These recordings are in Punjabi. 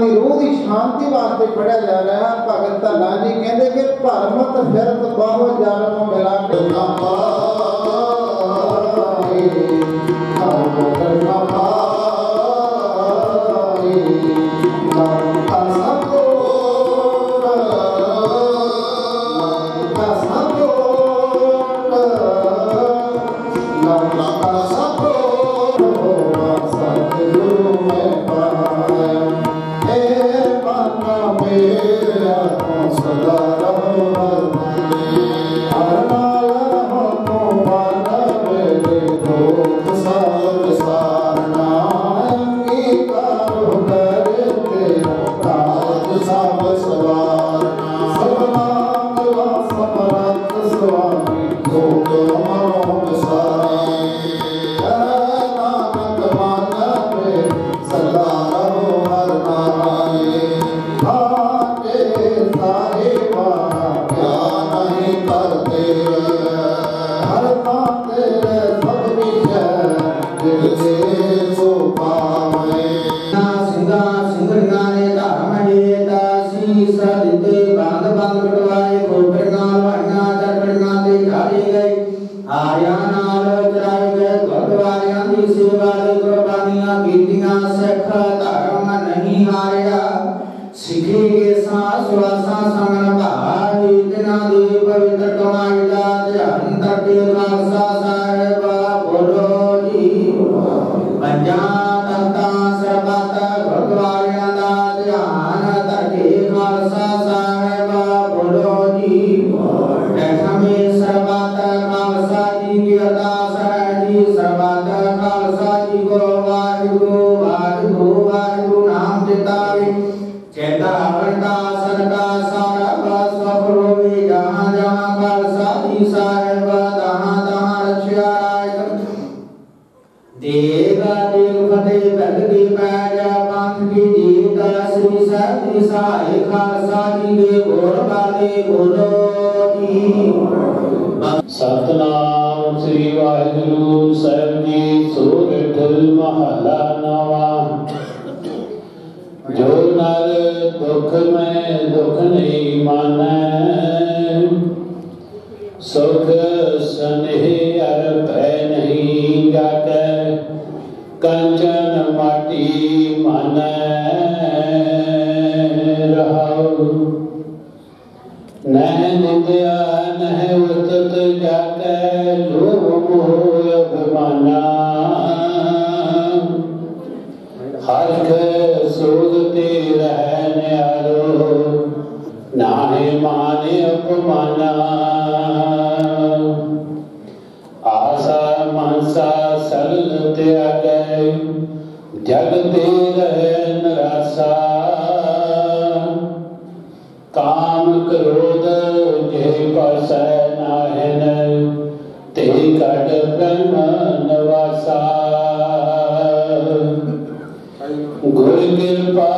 روح کی شانتی واسطے چڑھیا جا رہا ہے پگت تنالا جی کہ مت بہ جانا میرا 감사합 니. کرود جے پر سین آہن تے کٹ برمہ نواسا گھر کرپا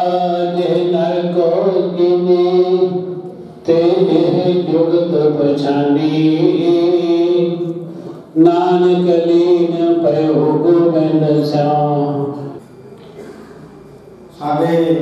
جے نر کو گنی تے جے جگت پچھانی نان کلین پہ حکم نسان سارے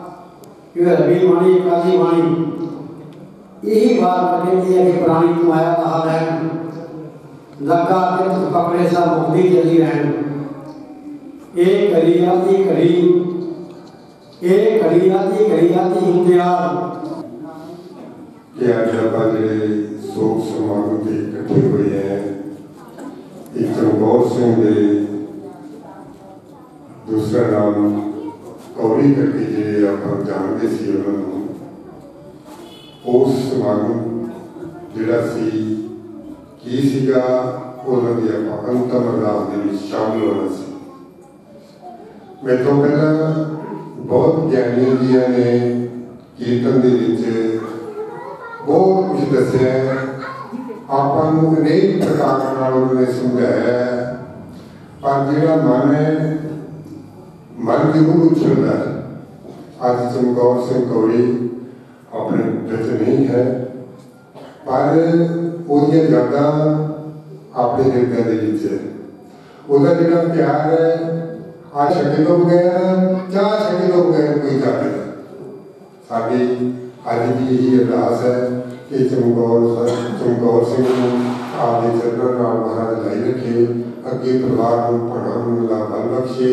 یہ ربیل مانی وانی قاضی مانی۔ یہی بات میں گے کہ پرانی کمایا کہا ہے۔ لگا کے تو پکڑے سا مقدی جلی رہن ایک گھڑی آتی ایک گھڑی آتی گھڑی ہندیار کہ آج آپ جڑے سوک سماگم کے اکٹھے ہوئے ہیں۔ ایک تو چمکور سنگھ دوسرا نام ਕੌਰੀ ਕਰਕੇ ਜਿਹੜੇ ਆਪਾਂ ਜਾਣਦੇ ਸੀ ਉਹਨਾਂ ਨੂੰ, ਉਸ ਸਮਾਗਮ ਜਿਹੜਾ ਸੀ, ਕੀ ਸੀਗਾ? ਉਹਨਾਂ ਦੀ ਆਪਾਂ ਅੰਤਮ ਅਰਦਾਸ ਦੇ ਵਿੱਚ ਸ਼ਾਮਲ ਹੋਣਾ ਸੀ। ਮੈਂ ਤੋਂ ਪਹਿਲਾਂ ਬਹੁਤ ਗਿਆਨੀ ਜੀਆਂ ਨੇ ਕੀਰਤਨ ਦੇ ਵਿੱਚ ਬਹੁਤ ਕੁਝ ਦੱਸਿਆ ਆਪਾਂ ਨੂੰ ਅਨੇਕ ਪ੍ਰਕਾਰ ਨਾਲ ਉਹਨਾਂ ਨੇ ਸਮਝਾਇਆ ਹੈ। ਪਰ ਜਿਹੜਾ ਮਨ ਹੈ ਮਨ ਜ਼ਰੂਰ ਉਛਲਦਾ ਹੈ ਅੱਜ ਚਮਕੌਰ ਸਿੰਘ ਕੌੜੀ ਆਪਣੇ ਵਿੱਚ ਨਹੀਂ ਹੈ ਪਰ ਉਹਦੀਆਂ ਯਾਦਾਂ ਆਪਣੇ ਹਿਰਦੇ ਦੇ ਵਿੱਚ ਹੈ ਉਹਦਾ ਜਿਹੜਾ ਪਿਆਰ ਹੈ ਆ ਛੱਡੇ ਤੋਂ ਬਗੈਰ ਚਾਹ ਛੱਡੇ ਤੋਂ ਬਗੈਰ ਕੋਈ ਜਾਣੇ ਸਾਡੀ ਅੱਜ ਦੀ ਇਹੀ ਅਰਦਾਸ ਹੈ ਕਿ ਚਮਕੌਰ ਸਾਹਿਬ- ਚਮਕੌਰ ਸਿੰਘ ਨੂੰ ਆਪਦੇ ਚਰਨਾਂ ਨਾਲ ਮਹਾਰਾਜ ਲਾਈ ਰੱਖੇ ਅੱਗੇ ਪਰਿਵਾਰ ਨੂੰ ਪੜਾ ਨੂੰ ਲਾਭਾਂ ਬਖਸ਼ੇ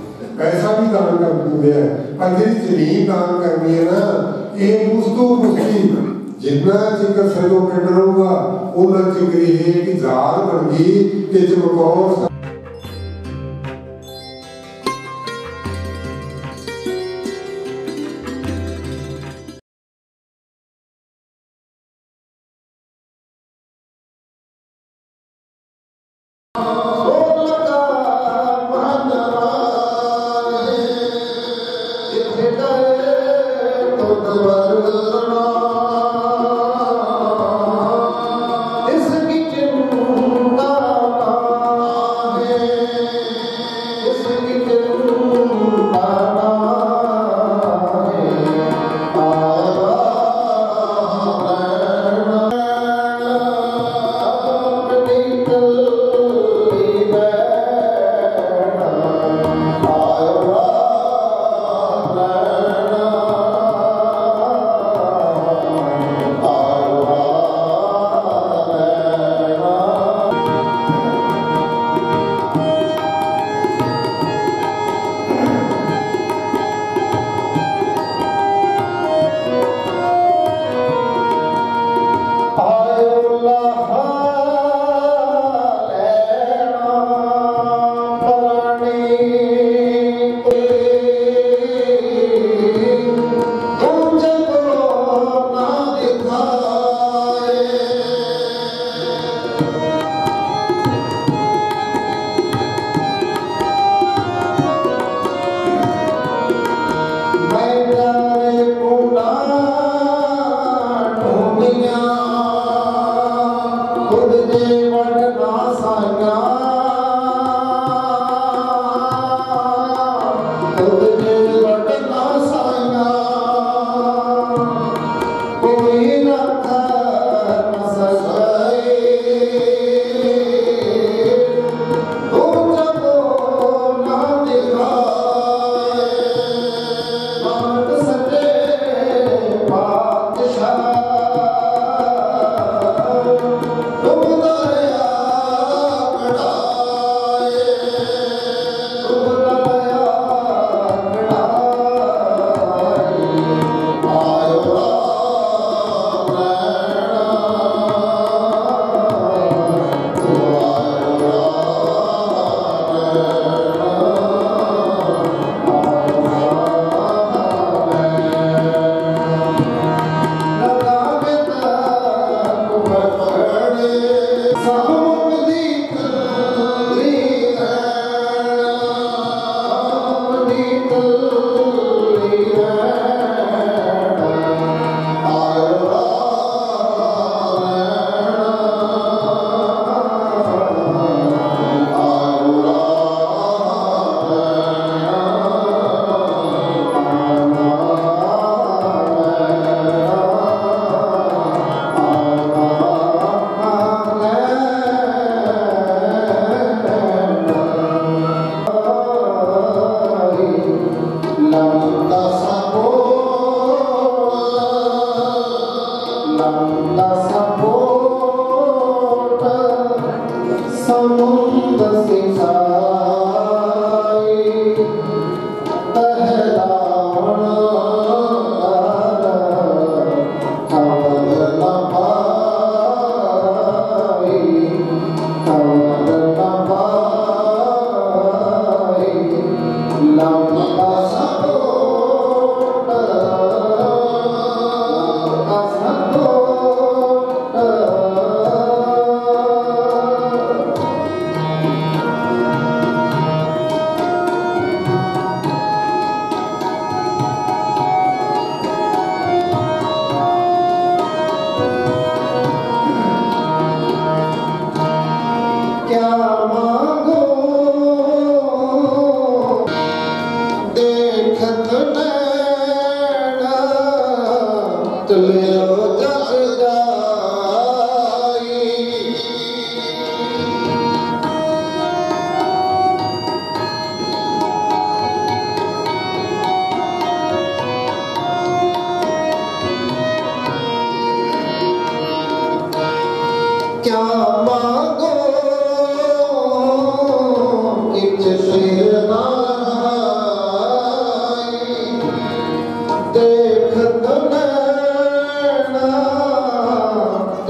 ایسا بھی دان کرنی ہے۔ اگر چنین دان کرنی ہے۔ نا یہ دوستو مسلم جتنا چکر سلو پیٹر ہوگا اونا چکری ہے کہ زار بن گئی، کہ Chamkaur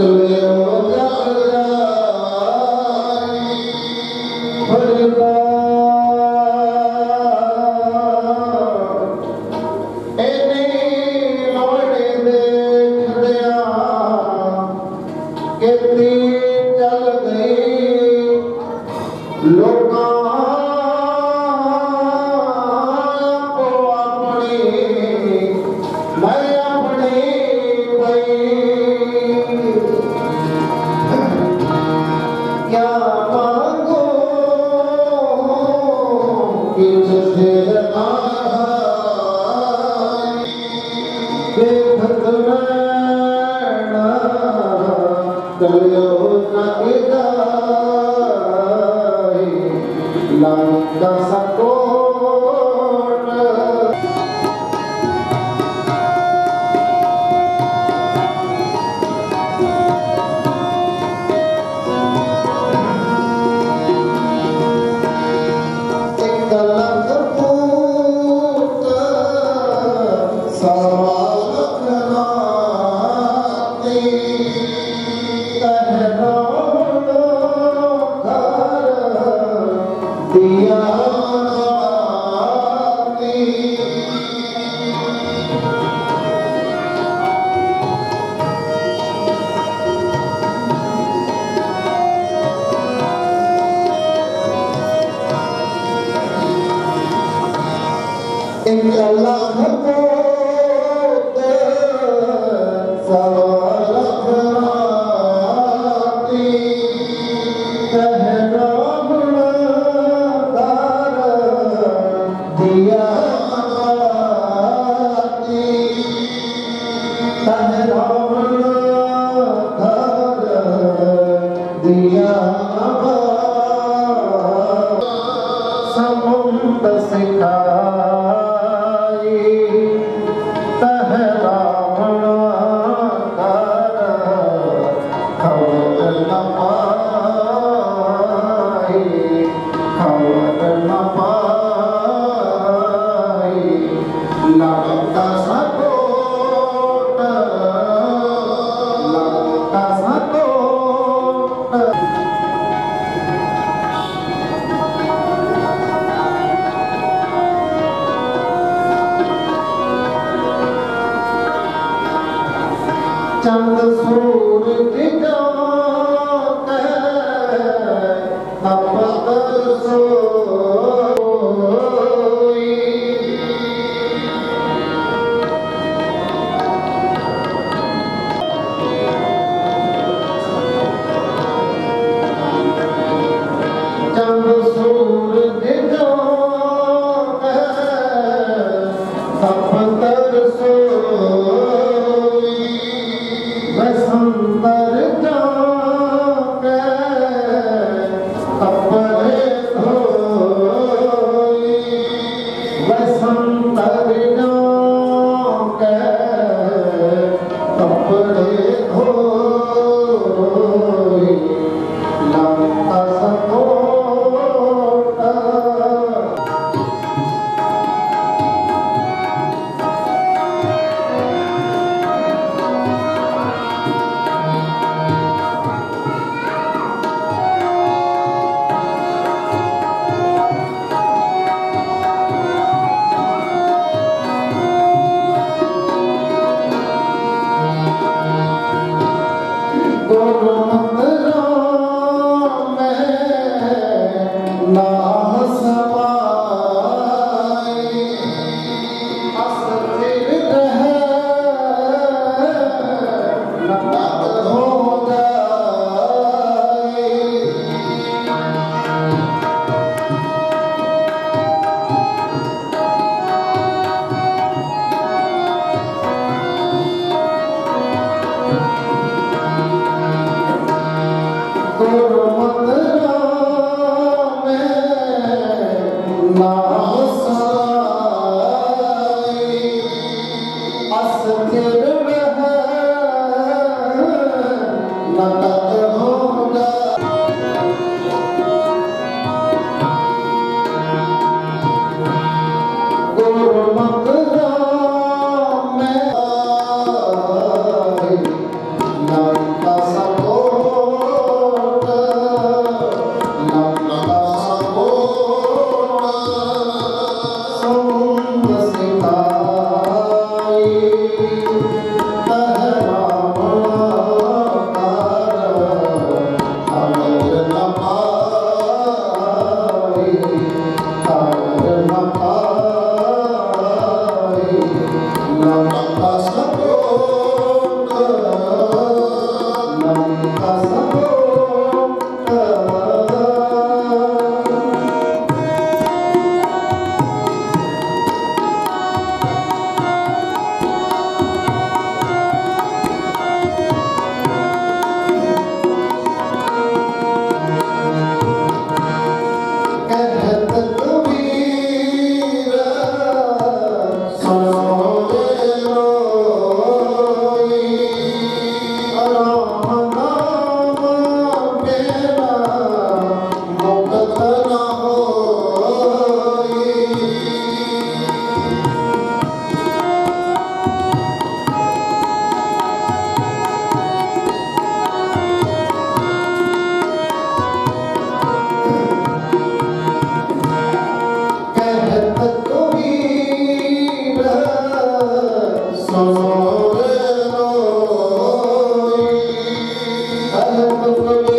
the in your love Hare Krishna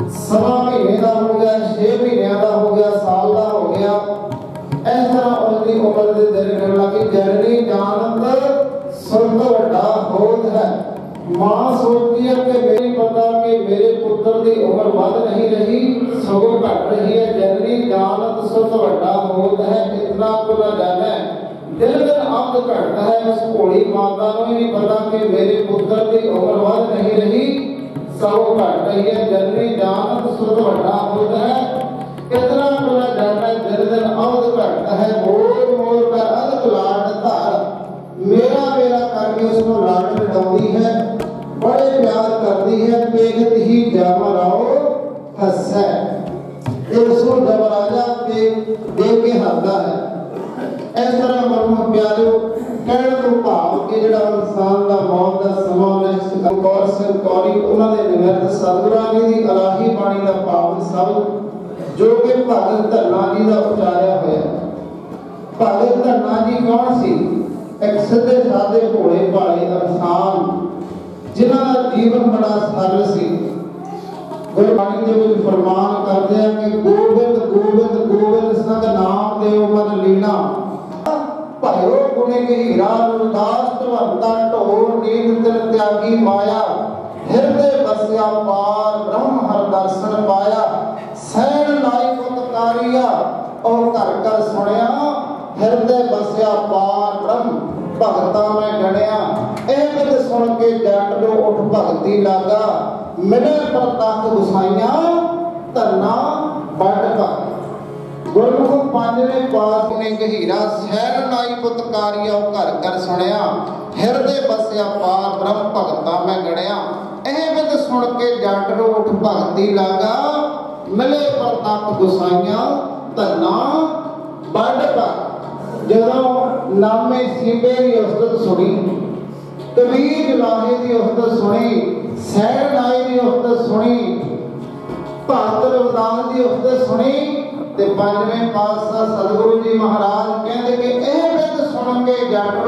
سوا مہینے کا ہو گیا چھ مہینے کا ہو گیا سال کا ہو گیا اس طرح اس کی عمر کے درمیان لگی جننی جانت سب تو بڑا ہوت ہے ماں سوچتی ہے کہ میری پتا کہ میرے پتر کی عمر ود نہیں رہی سگو گھٹ رہی ہے جننی جانت سب تو بڑا ہوت ہے اتنا کو نہ جانا ہے دل دن اب گھٹتا ہے اس گھوڑی ماتا کو نہیں پتا کہ میرے پتر کی عمر ود نہیں رہی سو گھٹ رہی ہے جنری جان سد وڈا ہوتا ہے۔ کتنا کلا ڈرنا دن دن اود گھٹتا ہے مور مور کر ادک لاٹ دھار میرا میرا کر کے اس کو لاٹ مٹاؤنی ہے، بڑے پیار کرتی ہے، پیگت ہی جامراؤ ہس ہے یہ رسول جمراجہ دے کے ہندا ہے۔ اس طرح مرمو پیاروں ਕਹਿਣ ਤੋਂ ਭਾਵ ਕਿ ਜਿਹੜਾ ਇਨਸਾਨ ਦਾ ਮੌਤ ਦਾ ਸਮਾਂ ਨਿਸ਼ਚਿਤ ਕੌਰ ਸਿੰਘ ਕੌਰੀ, ਉਹਨਾਂ ਦੇ ਨਿਵਰਤ ਸਤਿਗੁਰਾਂ ਜੀ ਦੀ ਅਲਾਹੀ ਬਾਣੀ ਦਾ ਪਾਵਨ ਸ਼ਬਦ ਜੋ ਕਿ ਭਗਤ ਧੰਨਾ ਜੀ ਦਾ ਉਚਾਰਿਆ ਹੋਇਆ ਭਗਤ ਧੰਨਾ ਜੀ ਕੌਣ ਸੀ? ਇੱਕ ਸਿੱਧੇ ਸਾਦੇ ਭੋਲੇ ਭਾਲੇ ਇਨਸਾਨ, ਜਿਨ੍ਹਾਂ ਦਾ ਜੀਵਨ ਬੜਾ ਸਰਲ ਸੀ। ਗੁਰਬਾਣੀ ਦੇ ਵਿੱਚ ਫਰਮਾਨ ਕਰਦੇ ਆ ਕਿ ਗੋਬਿੰਦ ਗੋਬਿੰਦ ਗੋਬਿੰਦ ਸੰਗ ਨਾਮ ਦੇਵ ਮਨ ਲੀਣਾ ਭਇਓ ਗੁਣੇ ਕੇ ਹੀਰਾ ਉਦਾਸ ਧਵੰਤਾ ਢੋਰ ਨੀਂਦ ਤਿਲ ਤਿਆਗੀ ਮਾਇਆ। ਹਿਰਦੇ ਬਸਿਆ ਪਾਰ, ਬ੍ਰਹਮ ਹਰ ਦਰਸ਼ਨ ਪਾਇਆ। ਸੈਣ ਨਾਈ ਪੁਤਕਾਰੀਆ ਉਹ ਘਰ ਘਰ ਸੁਣਿਆ। ਹਿਰਦੇ ਬਸਿਆ ਪਾਰ, ਬ੍ਰਹਮ ਭਗਤਾਂ ਮੈਂ ਗਣਿਆ। ਇਹ ਬਿਦ ਸੁਣ ਕੇ ਜੱਟ ਨੂੰ ਉਠ ਭਗਤੀ ਲਾਗਾ। ਮਿਲੇ ਪ੍ਰਤੱਖ ਗੁਸਾਈਆਂ, ਧੰਨਾ ਵੱਡ ਭਗਤ ਗੁਰਮੁਖ ਪੰਜਵੇਂ ਪਾਸ ਨੇ ਗਹੀਰਾ ਸਹਿਰ ਨਾਈ ਪੁਤਕਾਰੀਆ ਘਰ ਘਰ ਸੁਣਿਆ। ਹਿਰਦੇ ਬਸਿਆ ਪਾਰ ਬ੍ਰਹਮ ਭਗਤਾ ਮੈਂ ਗਣਿਆ। ਇਹ ਬਿਦ ਸੁਣ ਕੇ ਜੱਟ ਨੂੰ ਭਗਤੀ ਲਾਗਾ। ਮਿਲੇ ਪ੍ਰਤੱਖ ਗੁਸਾਈਆਂ ਧੰਨਾ ਵੱਡ ਭਗਤ ਜਦੋਂ ਨਾਮੇ ਸੀਬੇ ਦੀ ਉਸਤਤ ਸੁਣੀ ਕਬੀਰ ਜਲਾਹੇ ਦੀ ਉਸਤ ਸੁਣੀ, ਸਹਿਰ ਨਾਈ ਦੀ ਉਸਤਤ ਸੁਣੀ ਭਗਤ ਰਵਿਦਾਸ ਦੀ ਉਸਤ ਸੁਣੀ ਤੇ ਪੰਜਵੇਂ ਪਾਤਸ਼ਾਹ ਸਤਿਗੁਰੂ ਜੀ ਮਹਾਰਾਜ ਕਹਿੰਦੇ ਕਿ ਇਹ ਬਿੰਦ ਸੁਣ ਕੇ ਜੱਟ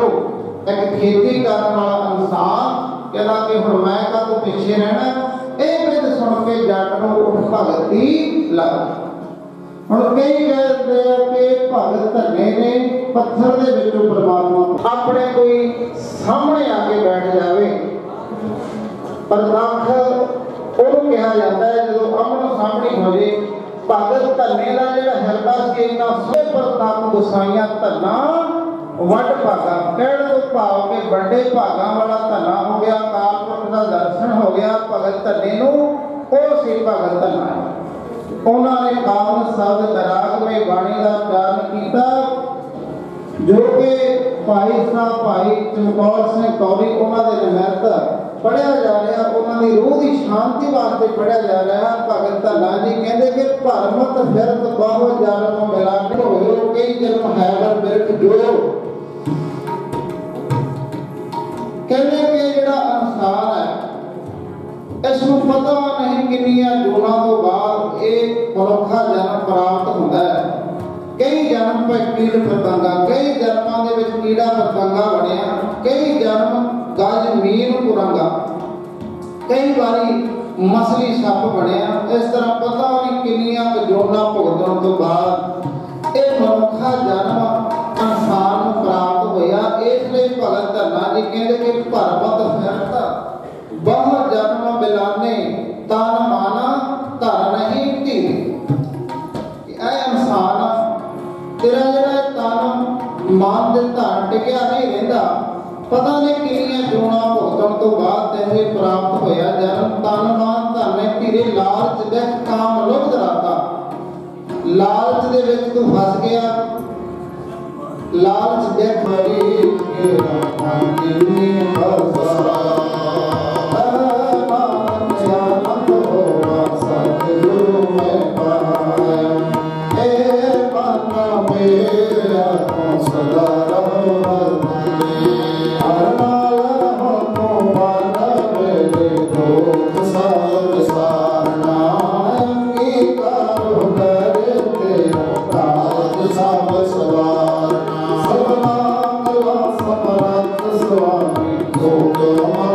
ਇੱਕ ਖੇਤੀ ਕਰਨ ਵਾਲਾ ਇਨਸਾਨ ਕਹਿੰਦਾ ਕਿ ਹੁਣ ਮੈਂ ਕਦੋਂ ਪਿੱਛੇ ਰਹਿਣਾ, ਇਹ ਬਿੰਦ ਸੁਣ ਕੇ ਜੱਟ ਨੂੰ ਉੱਠ ਭਗਤੀ ਲੱਗ ਹੁਣ ਕਈ ਕਹਿੰਦੇ ਆ ਕਿ ਭਗਤ ਧੰਨੇ ਨੇ, ਪੱਥਰ ਦੇ ਵਿੱਚੋਂ ਪਰਮਾਤਮਾ ਆਪਣੇ ਕੋਈ ਸਾਹਮਣੇ ਆ ਕੇ ਬੈਠ ਜਾਵੇ। ਪਰ ਰੱਖ ਉਹਨੂੰ ਕਿਹਾ ਜਾਂਦਾ ਹੈ, ਜਦੋਂ ਅਮਨ ਸਾਹਮਣੇ ਹੋ ਜੇ ਭਗਤ ਧੰਨੇ ਦਾ ਜਿਹੜਾ ਹਿਰਦਾ ਸੀ, ਇੰਨਾ ਸੋਹ ਪ੍ਰਤਾਪ ਗੁਸਾਈਆਂ ਧੰਨਾ ਵੱਡ ਭਾਗਾ। ਕਹਿਣ ਤੋਂ ਭਾਵ ਕਿ ਵੱਡੇ ਭਾਗਾਂ ਵਾਲਾ ਧੰਨਾ ਹੋ ਗਿਆ ਕਾਲਪੁਰਖ ਦਾ ਦਰਸ਼ਨ ਹੋ ਗਿਆ, ਭਗਤ ਧੰਨੇ ਨੂੰ ਉਹ ਸੀ ਭਗਤ ਧੰਨਾ। ਉਹਨਾਂ ਨੇ ਕਾਮਨ ਸ਼ਬਦ ਬਰਾਗਮਈ ਬਾਣੀ ਦਾ ਉਚਾਰਨ ਕੀਤਾ, ਜੋ ਕਿ ਭਾਈ ਸਾਹਿਬ ਭਾਈ ਚਮਕੌਰ ਸਿੰਘ ਕੌਰੀ ਉਹਨਾਂ ਦੇ ਨਿਮਰਤ ਪੜਿਆ ਜਾ ਰਿਹਾ, ਉਹਨਾਂ ਦੀ ਰੂਹ ਦੀ ਸ਼ਾਂਤੀ ਵਾਸਤੇ ਪੜਿਆ ਜਾ ਰਿਹਾ। ਭਗਤ ਧੰਨਾ ਜੀ ਕਹਿੰਦੇ ਕਿ ਭਰਮਤ ਫਿਰਤ ਬਹੁ ਜਨਮ ਮਿਲਾ ਹੋਇਓ ਕਈ ਜਨਮ ਹੈ ਵਰ ਬਿਰਖ ਜੋ ਕਹਿੰਦੇ ਕਿ ਜਿਹੜਾ ਇਨਸਾਨ ਹੈ ਇਸ ਨੂੰ ਪਤਾ ਨਹੀਂ ਕਿੰਨੀਆਂ ਜੂਨਾਂ ਤੋਂ ਬਾਅਦ ਇਹ ਮਨੁੱਖਾ ਜਨਮ ਪ੍ਰਾਪਤ ਹੁੰਦਾ ਹੈ। ਜਨਮ ਪੈ ਕੀੜ ਪਤੰਗਾ ਕਈ ਜਨਮਾਂ ਦੇ ਵਿੱਚ ਕੀੜਾ ਪਤੰਗਾ ਬਣਿਆ, ਕਈ ਜਨਮ ਗਜ ਮੀਨ ਕੁਰੰਗਾ ਕਈ ਵਾਰੀ ਮਸਲੀ ਸੱਪ ਬਣਿਆ, ਇਸ ਤਰ੍ਹਾਂ ਪਤਾ ਨਹੀਂ ਕਿੰਨੀਆਂ ਕਜੋਨਾ ਭੁਗਤਣ ਤੋਂ ਬਾਅਦ ਇਹ ਮਨੁੱਖਾ ਜਨਮ ਇਨਸਾਨ ਨੂੰ ਪ੍ਰਾਪਤ ਹੋਇਆ। ਇਸ ਲਈ ਭਗਤ ਧਰਨਾ ਜੀ ਕਹਿੰਦੇ ਕਿ ਭਰਪਤ ਫਿਰਤਾ ਬਹੁ ਜਨਮ ਬਿਲਾਨੇ, ਤਨ ਮਾਨਾ ਧਰ ਨਹੀਂ ਧੀਰੇ ਇਹ ਇਨਸਾਨ, ਤੇਰਾ ਜਿਹੜਾ ਤਨ, ਮਾਨ ਦੇ ਧਾਰ ਟਿਕਿਆ ਨਹੀਂ ਰਹਿੰਦਾ। ਪਤਾ ਨਹੀਂ ਕਿੰਨੀਆਂ ਜੂਣਾ ਭੁਗਤਣ ਤੋਂ ਬਾਅਦ ਤੈਨੂੰ ਇਹ ਪ੍ਰਾਪਤ ਹੋਇਆ। ਜਨਮ ਤਨ ਮਾਨ ਧਨ ਧੀਰੇ ਲਾਲਚ ਦੇ ਕਾਮ ਲੋਭ ਦਰਾਤਾ ਲਾਲਚ ਦੇ ਵਿੱਚ ਤੂੰ ਫਸ ਗਿਆ। ਲਾਲਚ ਦੇ ਮਰੀ ਕੇ ਰਹਾਨ ਜਿਨੀ ਫਸਾ Papa Rama Swami Gotama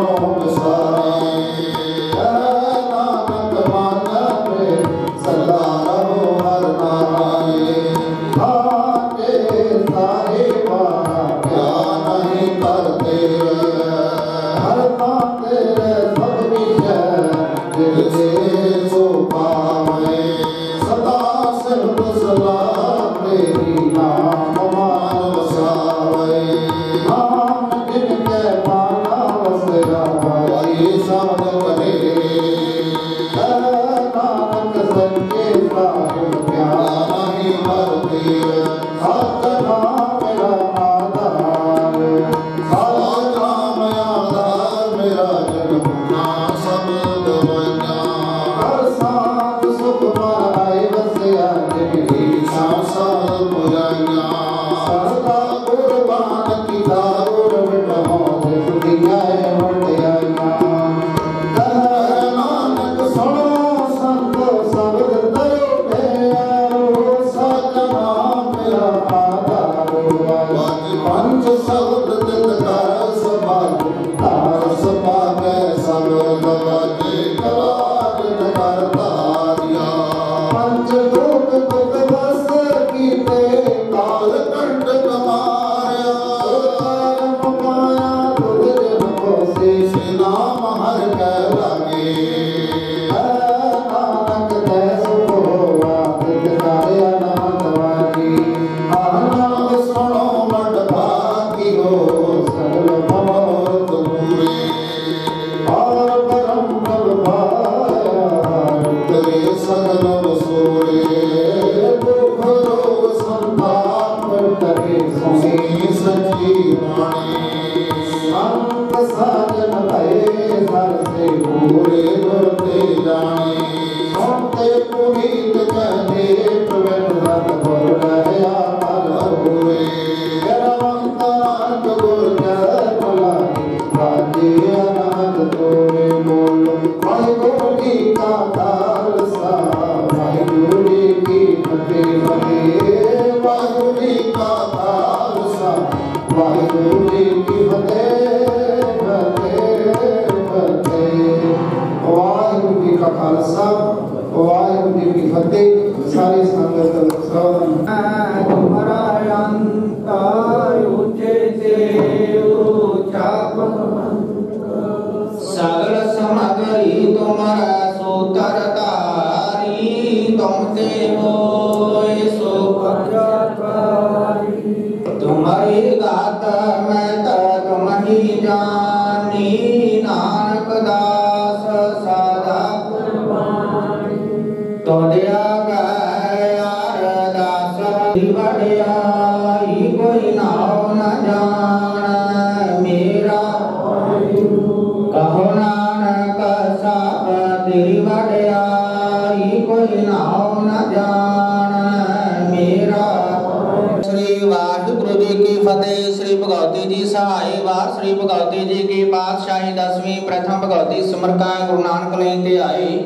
ਸਿਮਰਕਾਂ Guru Nanak ਨਹੀਂ ਤੇ ਆਈ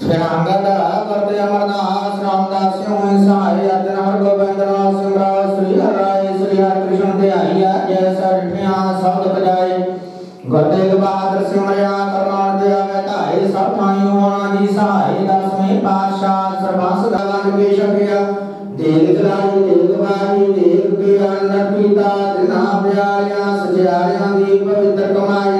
ਸਿਆਂਗਾ ਦਾ ਵਰਤ ਅਮਰਦਾਸ ਰਾਮਦਾਸ ਸਿਉਂ ਸਹਾਰੇ ਅਤਿ ਨਾਮ ਗੋਬਿੰਦ ਨਾਮ ਸਿਮਰਾ ਸ੍ਰੀ ਹਰਾਇ ਸ੍ਰੀ ਹਰਿ ਕ੍ਰਿਸ਼ਨ ਤੇ ਆਈ ਆ ਜੈ ਸਰਠਿਆ ਸਬਦ ਬਜਾਏ ਗੁਰਦੇਵ ਬਹਾਦਰ ਸਿਮਰਿਆ ਕਰਨਾਂ ਦੇ ਆਵੇ ਧਾਏ ਸਭ ਪਾਈ ਹੋਣਾ ਦੀ ਸਹਾਈ ਦਸਵੇਂ ਪਾਤਸ਼ਾਹ ਸਰਬੰਸ ਦਾ ਲੰਗ ਬੇਸ਼ਕ ਗਿਆ ਦੇਖ ਰਾਜ ਦੇਖ ਬਾਣੀ ਦੇਖ ਕੇ ਅੰਨ ਪੀਤਾ ਜਨਾ ਪਿਆਰਿਆ ਸਜਿਆਰਿਆਂ ਦੀ ਪਵਿੱਤਰ ਕਮਾਈ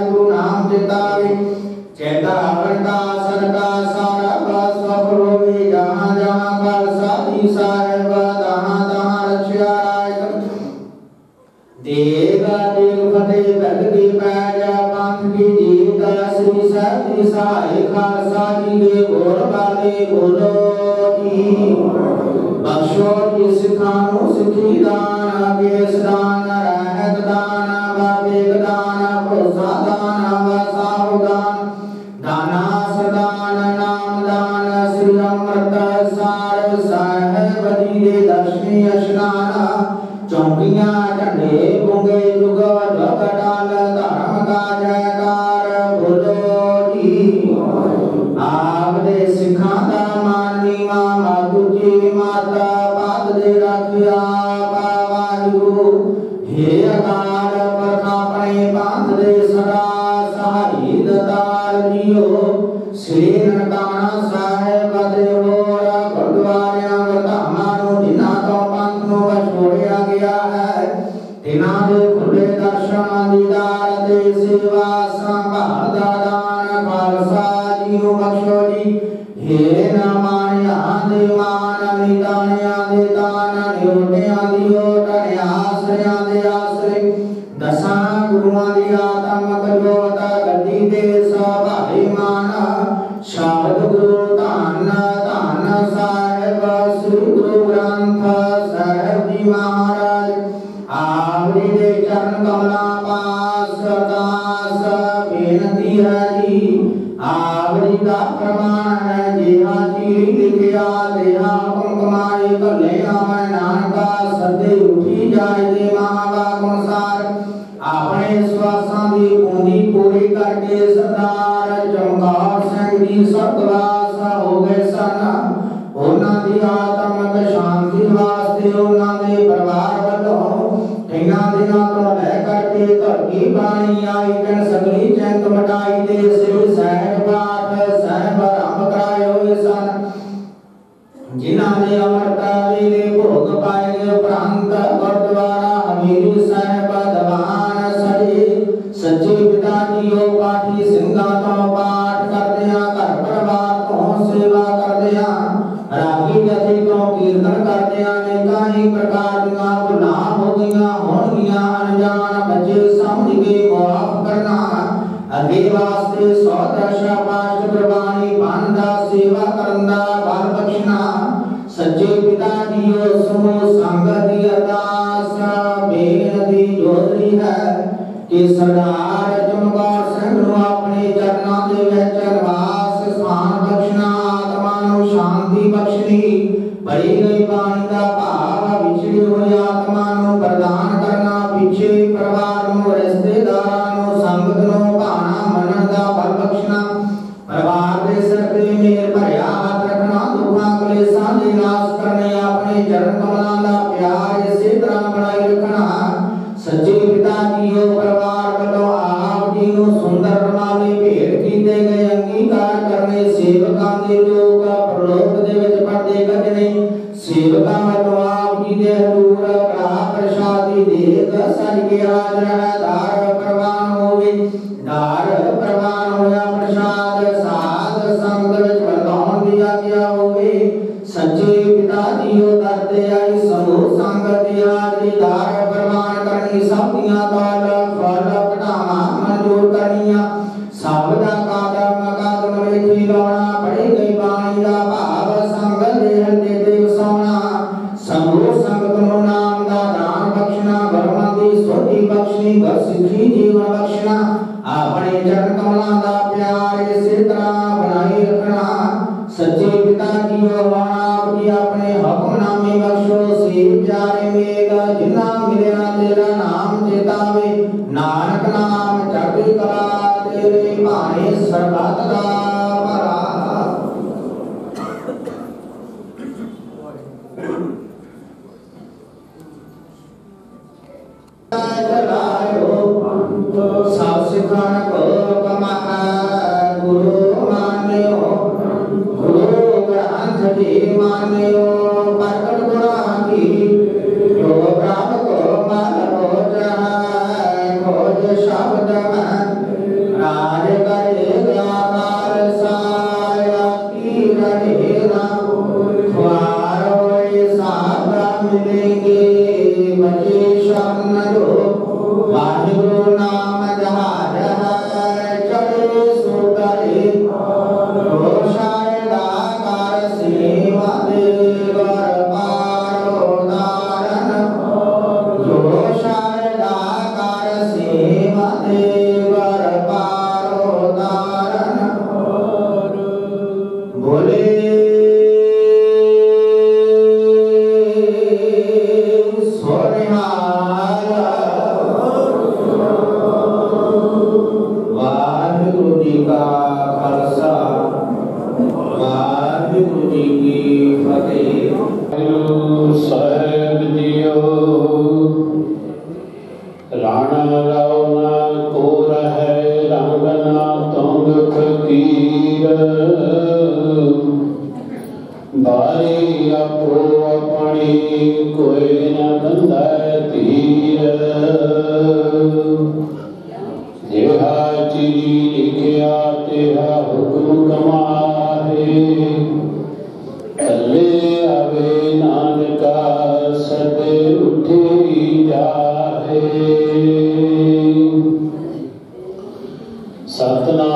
गुरु नाम चितावे चेता रावणदा सरका सारा बस प्रभु जहां जहां कर साधी साहेब तहां तहां रक्षा राय देव देव फते बल की पैजा पंथ की जीव का श्री साधी साहेब खालसा जी के गोर पाले गोलो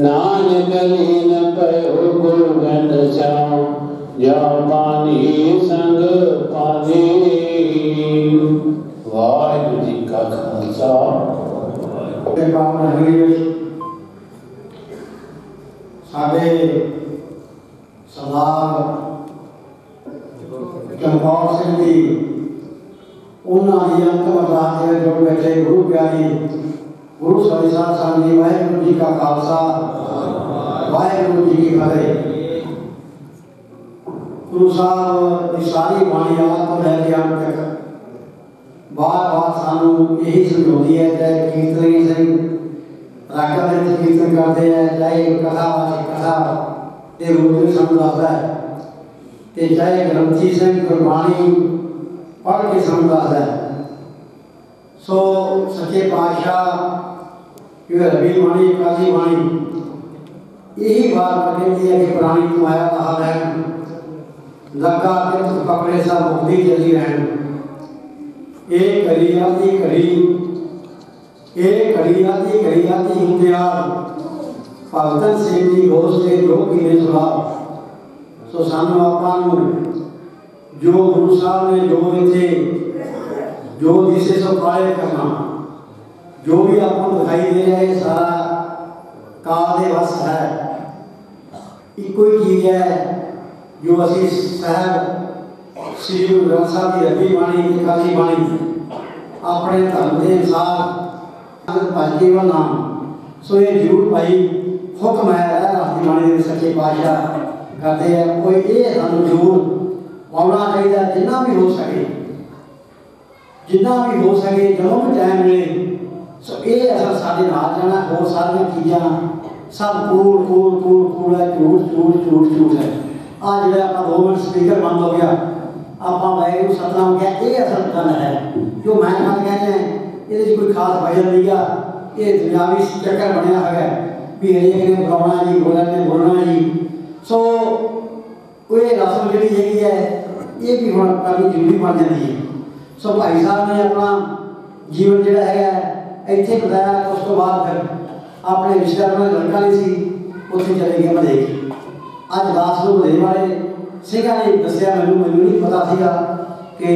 نانک پہ گو گند جا پانی حضرت پائی کی وہ نام سو یہ ضرور پائی حکم ہے اے رحمانی دے سچے بادشاہ کرتے ہیں۔ کوئی یہ سانو ضرور پاؤنا چاہیے جنہ بھی ہو سکے، جنہ بھی ہو سکے جدوں بھی ٹائم ملے، سو یہ اصل سارے نال جانا، اور ساری چیزاں سب کوڑ کوڑ کوڑ کوڑ ہے، جھوٹ جھوٹ جھوٹ جھوٹ ہے۔ آ جڑا اپنا گورنمنٹ سپیکر بند ہو گیا۔ آپ واحر ستنا ہو گیا یہ اصل گل ہے۔ جو میں کہہ رہے ہیں ਇਹਦੇ 'ਚ ਕੋਈ ਖਾਸ ਵਜਨ ਨਹੀਂ ਗਾ ਇਹ ਦੁਨਿਆਵੀ ਚੱਕਰ ਬਣਿਆ ਹੋਇਆ ਵੀ ਇਹ ਨੇ ਬੁਲਾਉਣਾ ਜੀ ਬੋਲਣ ਨੇ ਬੋਲਣਾ ਜੀ ਸੋ ਕੋਈ ਰਸਮ ਜਿਹੜੀ ਹੈਗੀ ਹੈ ਇਹ ਵੀ ਹੁਣ ਕਰਨੀ ਜ਼ਰੂਰੀ ਬਣ ਜਾਂਦੀ ਹੈ ਸੋ ਭਾਈ ਸਾਹਿਬ ਨੇ ਆਪਣਾ ਜੀਵਨ ਜਿਹੜਾ ਹੈਗਾ ਇੱਥੇ ਬਤਾਇਆ ਉਸ ਤੋਂ ਬਾਅਦ ਫਿਰ ਆਪਣੇ ਰਿਸ਼ਤੇਦਾਰਾਂ ਦਾ ਲੜਕਾ ਨਹੀਂ ਸੀ ਉੱਥੇ ਚਲੇ ਗਏ ਮਧੇਕ ਅੱਜ ਦਾਸ ਨੂੰ ਮਧੇ ਵਾਲੇ ਸਿੰਘਾਂ ਨੇ ਦੱਸਿਆ ਮੈਨੂੰ ਮੈਨੂੰ ਨਹੀਂ ਪਤਾ ਸੀਗਾ ਕਿ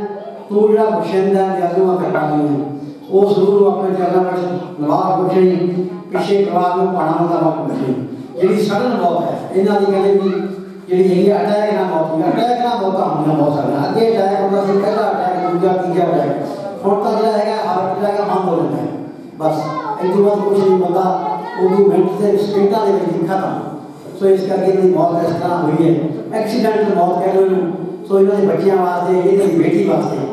تو جڑا بخشند ہے جادو کا کٹانی ہے ضرور اپنے چرنا پر نواز بخشے پیشے کلاس میں پڑھاؤں کا موقع بخشے جڑی سڑن بہت ہے یہاں کی گل بھی جڑی ہے اٹیک نہ موت ہے اٹیک بہت ہم نے بہت سارا اگے اٹیک ہوتا سی پہلا اٹیک، دوجا، تیجا اٹیک۔ ہوں تو جڑا ہے، ہر اٹیک بند ہو جاتا ہے بس اس کے بعد کچھ نہیں ہوتا اردو منٹ سے سیکنڈاں کے ਵਿੱਚ ختم سو اس کر کے یہ موت اس ہوئی ہے۔ ایکسیڈنٹ موت کہہ لو سو انہوں نے بچیاں واسطے یہ بیٹی واسطے۔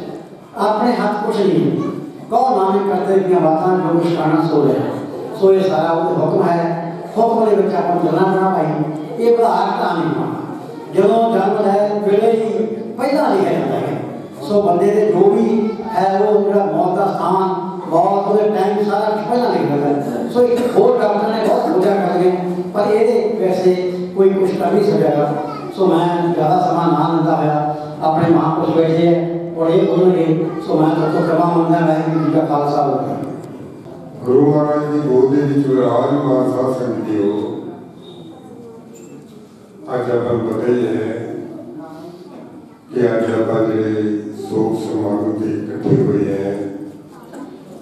اپنے ہاتھ کچھ نہیں کو ہمیں کرتے ہیں باتاں جو مشکانہ سو رہے ہیں؟ سو یہ سارا وہ حکم ہے۔ حکم نے بچہ کو جلنا بنا پائی یہ بڑا آگ کا نہیں ہوا جب جنگ ہے، ویلے ہی پیدا نہیں ہے سو بندے دے جو بھی ہے، وہ جڑا موت کا سامان، بہت ہوئے ٹائم سارا پیدا نہیں کرتا سو ایک بہت ڈاکٹر نے بہت سوچا کر گئے پر یہ دے پیسے کوئی کچھ کمی سو جائے گا۔ سو میں زیادہ سامان نہ لیتا ہوا، اپنے ماں کو بیٹھے ਔਰ ਇਹ ਬੋਲਣਗੇ ਸੋ ਮੈਂ ਤੁਹਾਡੇ ਤੋਂ ਖਿਮਾ ਮੰਗਦਾ ਮੈਂ ਜੀ ਦਾ ਖਾਲਸਾ ਹੋ ਗੁਰੂ ਮਹਾਰਾਜ ਦੀ ਗੋਦ ਦੇ ਵਿੱਚ ਵਿਰਾਜਮਾਨ ਸਾਧ ਸੰਗਤ ਜੀਓ ਅੱਜ ਆਪਾਂ ਨੂੰ ਪਤਾ ਹੀ ਹੈ ਕਿ ਅੱਜ ਆਪਾਂ ਜਿਹੜੇ ਸੋਗ ਸਮਾਗਮ ਤੇ ਇਕੱਠੇ ਹੋਏ ਹੈ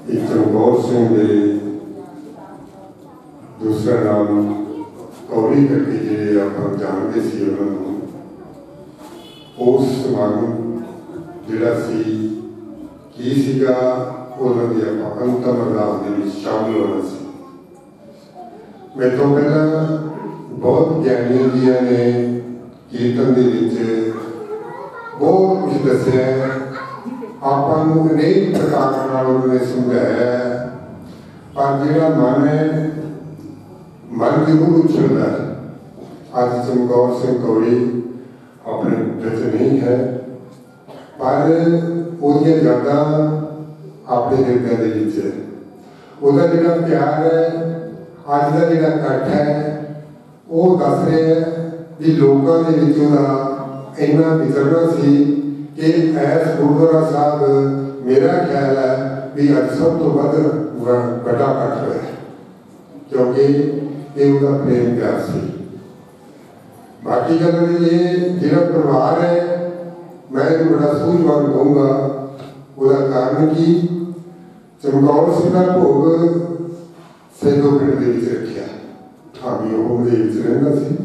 ਇੱਕ ਚਮਕੌਰ ਸਿੰਘ ਦੇ ਦੂਸਰਾ ਨਾਮ ਕੌੜੀ ਕਰਕੇ ਜਿਹੜੇ ਆਪਾਂ ਜਾਣਦੇ ਸੀ ਉਹਨਾਂ ਨੂੰ, ਉਸ ਸਮਾਗਮ ਜਿਹੜਾ ਸੀ, ਕੀ ਸੀਗਾ, ਉਹਨਾਂ ਦੀ ਆਪਾਂ ਅੰਤਮ ਅਰਦਾਸ ਦੇ ਵਿੱਚ ਸ਼ਾਮਲ ਹੋਣਾ ਸੀ ਮੈਂ ਤੋਂ ਪਹਿਲਾਂ ਬਹੁਤ ਗਿਆਨੀ ਜੀਆਂ ਨੇ ਕੀਰਤਨ ਦੇ ਵਿੱਚ ਬਹੁਤ ਕੁਝ ਦੱਸਿਆ ਹੈ। ਆਪਾਂ ਨੂੰ ਅਨੇਕ ਪ੍ਰਕਾਰ ਨਾਲ ਉਹਨਾਂ ਨੇ ਸਮਝਾਇਆ ਹੈ। ਪਰ ਜਿਹੜਾ ਮਨ ਹੈ, ਮਨ ਜ਼ਰੂਰ ਉਛਲਦਾ ਅੱਜ ਚਮਕੌਰ ਸਿੰਘ ਕੌੜੀ ਆਪਣੇ ਵਿੱਚ ਨਹੀਂ ਹੈ ਪਰ ਉਹਦੀਆਂ ਯਾਦਾਂ ਆਪਣੇ ਹਿਰਦੇ ਦੇ ਵਿੱਚ ਹੈ। ਉਹਦਾ ਜਿਹੜਾ ਪਿਆਰ ਹੈ, ਅੱਜ ਦਾ ਜਿਹੜਾ ਇਕੱਠ ਹੈ, ਉਹ ਦੱਸ ਰਿਹਾ ਹੈ ਕਿ ਲੋਕਾਂ ਦੇ ਵਿੱਚ ਉਹਦਾ ਇੰਨਾ ਵਿਚਰਨਾ ਸੀ ਕਿ ਐਸ ਗੁਰਦੁਆਰਾ ਸਾਹਿਬ, ਮੇਰਾ ਖਿਆਲ ਹੈ ਵੀ ਅੱਜ ਸਭ ਤੋਂ ਵੱਧ ਵੱਡਾ ਇਕੱਠ ਹੋਇਆ ਕਿਉਂਕਿ ਇਹ ਉਹਦਾ ਪ੍ਰੇਮ ਪਿਆਰ ਸੀ। ਬਾਕੀ ਗੱਲ ਇਹ ਜਿਹੜਾ ਪਰਿਵਾਰ ਹੈ ਮੈਂ ਇਹਨੂੰ ਬੜਾ ਸੂਝਵਾਨ ਕਹੂੰਗਾ, ਉਹਦਾ ਕਾਰਨ ਕੀ ਚਮਕੌਰ ਸਿੰਘ ਦਾ ਭੋਗ ਸੈਦੋ ਪਿੰਡ ਦੇ ਵਿੱਚ ਰੱਖਿਆ। ਭਾਵੇਂ ਉਹ ਮਦੇਵ ਵਿੱਚ ਰਹਿੰਦਾ ਸੀ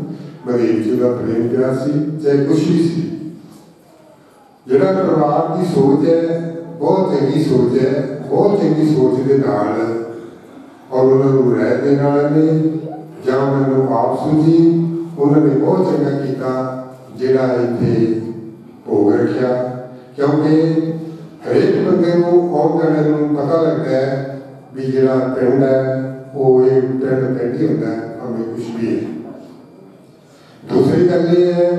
ਮਦੇਵ ਚ ਉਹਦਾ ਪ੍ਰੇਮ ਪਿਆਰ ਸੀ, ਚਾਹੇ ਕੁਛ ਵੀ ਸੀ। ਜਿਹੜਾ ਪਰਿਵਾਰ ਦੀ ਸੋਚ ਹੈ, ਬਹੁਤ ਚੰਗੀ ਸੋਚ ਹੈ, ਬਹੁਤ ਚੰਗੀ ਸੋਚ ਦੇ ਨਾਲ ਔਰ ਉਹਨਾਂ ਨੂੰ ਰਹਿ ਦੇ ਨਾਲ ਨੇ ਜਾਂ ਉਹਨਾਂ ਆਪ ਸੁਝੀ, ਉਹਨਾਂ ਨੇ ਬਹੁਤ ਚੰਗਾ ਕੀਤਾ, ਜਿਹੜਾ ਇੱਥੇ ਭੋਗ ਰੱਖਿਆ, ਕਿਉਂਕਿ ਹਰੇਕ ਬੰਦੇ ਨੂੰ ਆਉਣ ਜਾਣੇ ਨੂੰ ਪਤਾ ਲੱਗਦਾ ਹੈ ਵੀ ਜਿਹੜਾ ਪਿੰਡ ਹੈ, ਉਹ ਇਹ ਪਿੰਡ ਪਿੰਡ ਹੀ ਹੁੰਦਾ ਹੈ, ਭਾਵੇਂ ਕੁਛ ਵੀ ਦੂਸਰੀ ਗੱਲ ਇਹ ਹੈ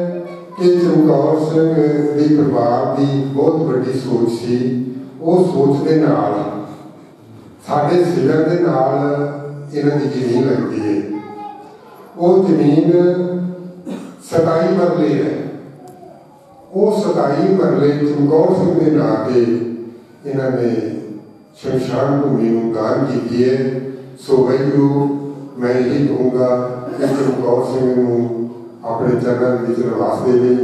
ਕਿ ਚਮਕੌਰ ਸਿੰਘ ਦੇ ਪਰਿਵਾਰ ਦੀ ਬਹੁਤ ਵੱਡੀ ਸੋਚ ਸੀ। ਉਹ ਸੋਚ ਦੇ ਨਾਲ ਸਾਡੇ ਸਿਰ ਦੇ ਨਾਲ ਇਹਨਾਂ ਦੀ ਜ਼ਮੀਨ ਲੱਗਦੀ ਹੈ। ਉਹ ਜ਼ਮੀਨ ਸਤਾਈ ਮਰਲੇ ਹੈ। ਉਹ ਸਦਾਈ ਮਰਲੇ ਚਮਕੌਰ ਸਿੰਘ ਦੇ ਨਾਂ ਤੇ ਇਹਨਾਂ ਨੇ ਸ਼ਮਸ਼ਾਨ ਭੂਮੀ ਨੂੰ ਦਾਨ ਕੀਤੀ ਹੈ ਸੋ ਵੈਗਰੂ ਮੈਂ ਇਹ ਕਹੂੰਗਾ ਕਿ ਚਮਕੌਰ ਸਿੰਘ ਨੂੰ ਆਪਣੇ ਚਰਨਾਂ ਵਿੱਚ ਨਿਵਾਸ ਦੇਵੇ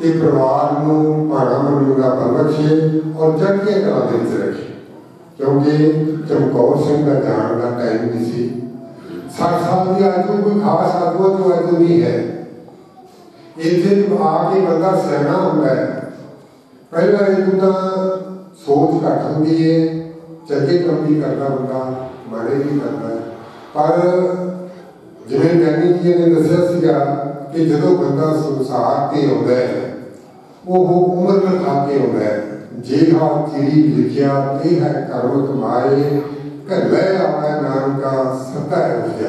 ਤੇ ਪਰਿਵਾਰ ਨੂੰ ਭਾਣਾ ਮੰਨੂ ਦਾ ਬਲ ਬਖਸ਼ੇ ਔਰ ਚੰਗੇ ਕਲਾ ਦੇ ਵਿੱਚ ਰੱਖੇ ਕਿਉਂਕਿ ਚਮਕੌਰ ਸਿੰਘ ਦਾ ਜਾਣ ਦਾ ਟਾਈਮ ਨਹੀਂ ਸੀ 60 ਸਾਲ ਦੀ ਆਯੂ ਕੋਈ ਖਾਸ ਆਦਮੀ ਤੋਂ ਨਹੀਂ ਹੈ ਇੱਥੇ ਜਦ ਆ ਕੇ ਬੰਦਾ ਸਿਆਣਾ ਹੁੰਦਾ ਹੈ ਪਹਿਲਾਂ ਇਹ ਤਾਂ ਸੋਚ ਘੱਟ ਹੁੰਦੀ ਹੈ ਚੰਗੇ ਕੰਮ ਵੀ ਕਰਦਾ ਬੰਦਾ, ਮਾੜੇ ਵੀ ਕਰਦਾ ਪਰ ਜਿਵੇਂ ਗਿਆਨੀ ਜੀ ਨੇ ਦੱਸਿਆ ਸੀਗਾ ਕਿ ਜਦੋਂ ਬੰਦਾ ਸੰਸਾਰ ਤੇ ਆਉਂਦਾ ਹੈ, ਉਹ ਉਮਰ ਲਖਾ ਕੇ ਆਉਂਦਾ ਹੈ। ਜੇ ਹਾਂ ਤੇਰੀ ਲਿਖਿਆ, ਇਹ ਹੈ ਕਰਮ ਕਮਾਏ ਘੱਲੇ ਆਵੇ ਨਾਨਕਾ ਸਦਾ ਹੈ ਉਜਿਆ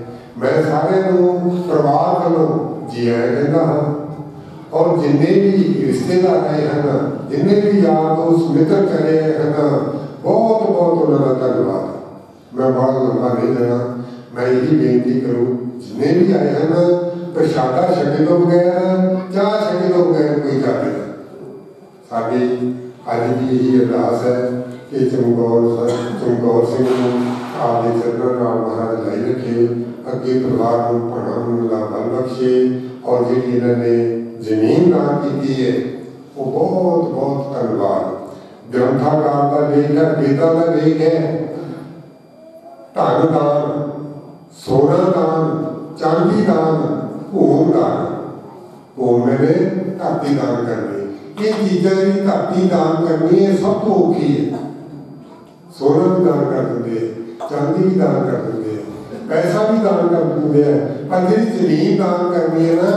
ਮੈਂ ਸਾਰਿਆਂ ਨੂੰ ਪਰਿਵਾਰ ਵੱਲੋਂ ਜੀ ਆਇਆਂ ਕਹਿੰਦਾ ਹਾਂ ਔਰ ਜਿੰਨੇ ਵੀ ਰਿਸ਼ਤੇਦਾਰ ਆਏ ਹਨ ਜਿੰਨੇ ਵੀ ਯਾਰ ਦੋਸਤ ਮਿੱਤਰ ਕਰੇ ਹਨ ਬਹੁਤ ਬਹੁਤ ਉਹਨਾਂ ਦਾ ਧੰਨਵਾਦ ਮੈਂ ਬਹੁਤ ਲੰਬਾ ਨਹੀਂ ਦੇਣਾ ਮੈਂ ਇਹ ਬੇਨਤੀ ਕਰੂੰ ਜਿੰਨੇ ਵੀ ਆਏ ਹਨ ਪ੍ਰਸ਼ਾਦਾ ਛਕੇ ਤੋਂ ਬਗੈਰ ਚਾਹ ਛਕੇ ਤੋਂ ਬਗੈਰ ਕੋਈ ਜਾਵੇ ਨਾ ਸਾਡੀ ਅੱਜ ਦੀ ਇਹ ਅਰਦਾਸ ਹੈ ਕਿ ਚਮਕੌਰ ਚਮਕੌਰ ਸਿੰਘ ਨੂੰ ਆਪਦੇ ਚਰਨਾਂ ਨਾਲ ਮਹਾਰਾਜ ਲਾਈ ਰੱਖੇ اگے پروار نو پڑھاؤں اللہ بل بخشے اور جی انہوں نے زمین دان کی ہے وہ بہت بہت دھنواد گرنتھا کار کا لیک ہے، بیتا کا لیک ہے دھن دان، سونا دان، چاندی دان ہوم دان۔ ہوم نے دھاتی دان کرنی یہ چیزیں جی دھاتی دان کرنی ہے، سب تو اوکھی ہے۔ سونا بھی دان کر دیں چاندی بھی دان کر دیں پیسہ بھی دان کرنی ہے اجری چلی دان کرنی ہے نا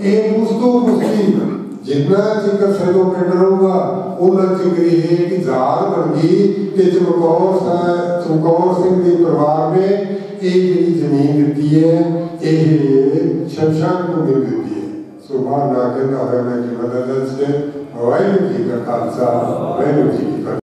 یہ دوستو مستی جتنا ذکر چکر سلو پیڈ ہوگا اونا چکر یہ کہ ظاہر بن گئی کہ چمکور چمکور سنگھ کے پریوار میں یہ جڑی زمین دیتی ہے یہ شمشان کو مل دیتی ہے سبحان اللہ کے نام میں کی مدد سے وائلو جی کا خالصہ وائلو جی کی